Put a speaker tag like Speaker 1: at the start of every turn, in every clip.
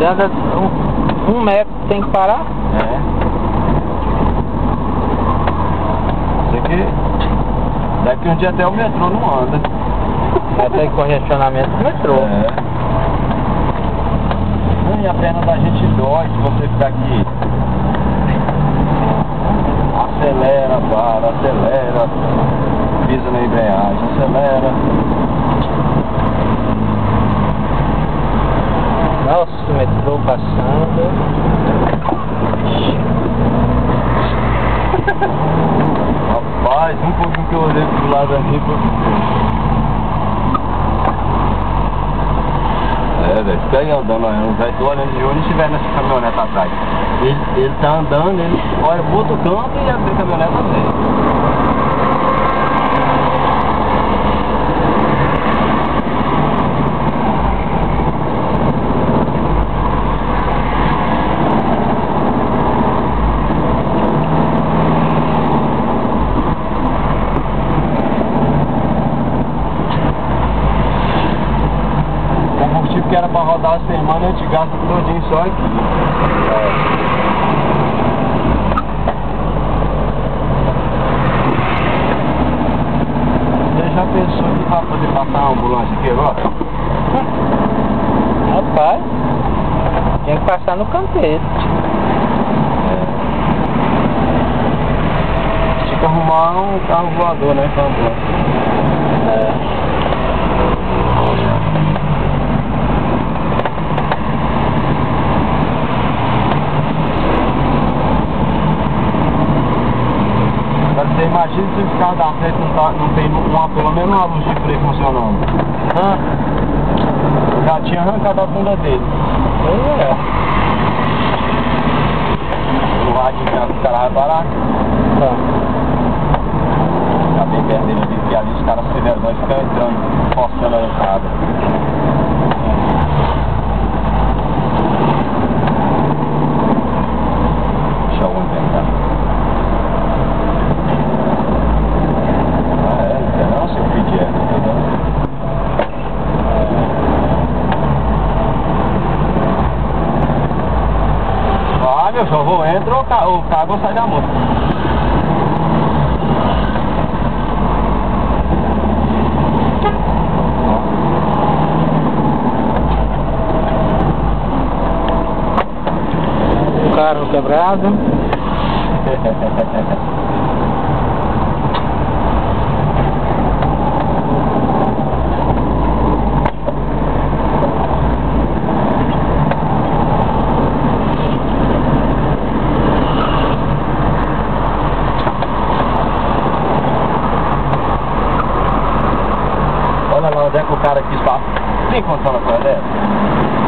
Speaker 1: Você anda um, um metro, tem que parar?
Speaker 2: É. Sei que daqui um dia até o metrô não anda.
Speaker 1: Ter congestionamento do metrô.
Speaker 2: É. E a perna da gente dói se você ficar aqui. Acelera, para, acelera. Pisa na embreagem, acelera.
Speaker 1: Nossa, o metrô passando.
Speaker 2: Rapaz, um pouquinho que eu olhei pro lado aqui. Pro... É, velho, fica aí andando, ó, velho, tô olhando de onde estiver nessa caminhonete atrás. Ele, ele tá andando, ele olha pro outro canto e a caminhonete vem. O combustível que era pra rodar a semana, a gente gasta todinho só aqui. Você já pensou que vai poder passar uma ambulância aqui agora?
Speaker 1: Rapaz, tinha que passar no canteiro.
Speaker 2: Tinha que arrumar um carro voador, né? Com a ambulância.
Speaker 1: É.
Speaker 2: Agora você imagina se esse carro da frente não, tá, não tem uma, pelo menos uma luz de freio funcionando.
Speaker 1: Hã?
Speaker 2: Já tinha arrancado a bunda dele.
Speaker 1: É.
Speaker 2: O rádio já o cara vai parar.
Speaker 1: Tá.
Speaker 2: Tá bem perto dele ali, porque ali os caras se vergonham e ficam entrando, forçando a entrada. Deixa eu inventar. Ah, é? Não tem não, seu filho é, entendeu? Vai, meu ou caga ou sai da moto.
Speaker 1: O carro quebrado.
Speaker 2: Olha lá onde é que o cara quis passar. Tem condição na coisa dessa?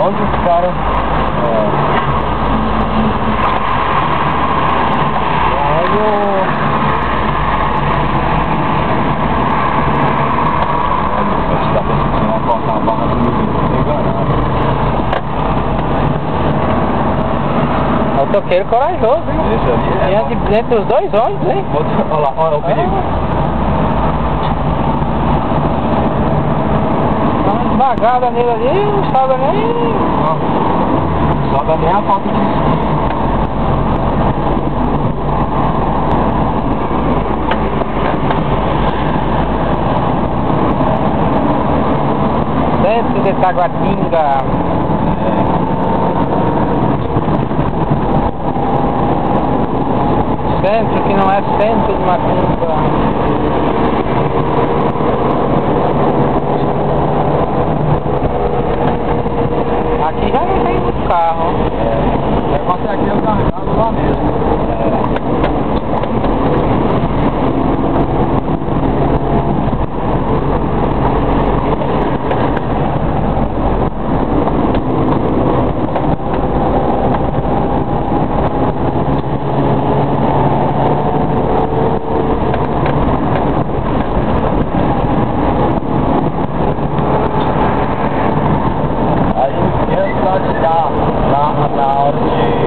Speaker 2: Onde o cara. É... Olha. Olha, dá pra você não cortar a barra do meu enganado.
Speaker 1: Motoqueiro corajoso, hein?
Speaker 2: Esse ali é.
Speaker 1: Diante, diante dos dois olhos, hein?
Speaker 2: Olha lá, olha o perigo.
Speaker 1: Dá uma devagada nele ali, não sabe nem.
Speaker 2: Só dá nem a falta de.
Speaker 1: Centro de Taguatinga. Centro que não é centro de Macumba. Aqui já não tem muito carro.
Speaker 2: O negócio aqui é o carregado lá mesmo. Aí entra de carro lá na hora de.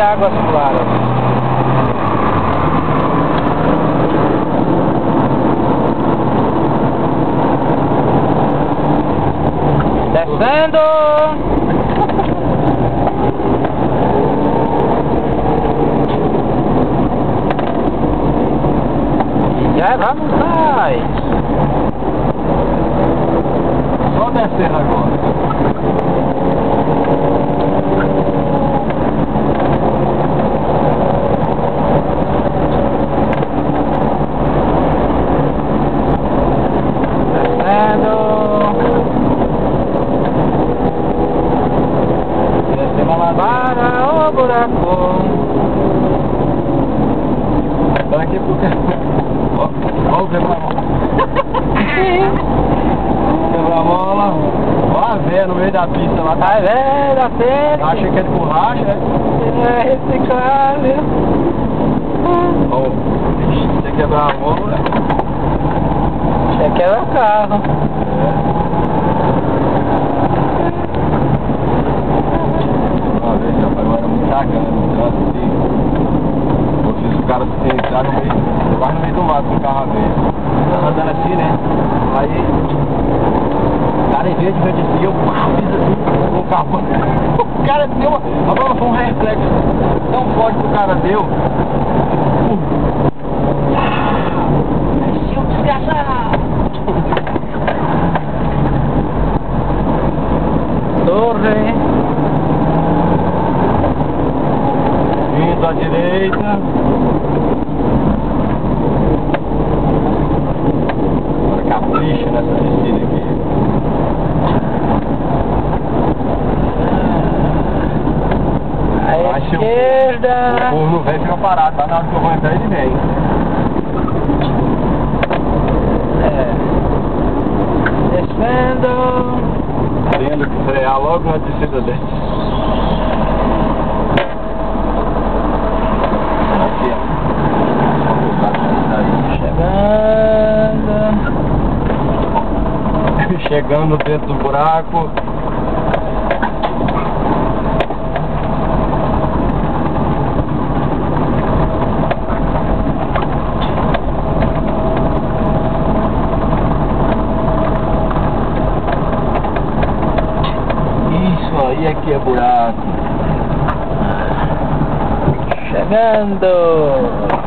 Speaker 1: Águas Claras. Descendo! Já vamos mais!
Speaker 2: Só descer agora.
Speaker 1: Descendo!
Speaker 2: Descendo a ladeira.
Speaker 1: Buraco!
Speaker 2: Tá aqui porque... Ó, ó o quebra-mola. Quebra-mola. Ó a véia no meio da pista lá.
Speaker 1: Tá vendo a pele?
Speaker 2: Acha que é de borracha, né?
Speaker 1: É reciclável.
Speaker 2: Ó, ixi, você quebrar a mola?
Speaker 1: Você quebra o carro.
Speaker 2: Uma vez, rapaz, eu era muito cagando no trânsito, assim. Eu fiz o cara entrar no meio, meio do carro a ver. Tava andando assim, né? Aí, cara de de si, eu pá, fiz assim, com o carro. O cara deu uma, a bola foi um reflexo tão forte que o cara deu. O povo não vem, fica parado. Tá na hora que eu vou entrar, ele vem.
Speaker 1: É. Descendo.
Speaker 2: Tendo que frear logo na descida dele. Aqui,
Speaker 1: Chegando.
Speaker 2: ó. Chegando dentro do buraco. Isso aí aqui é buraco.
Speaker 1: Chegando.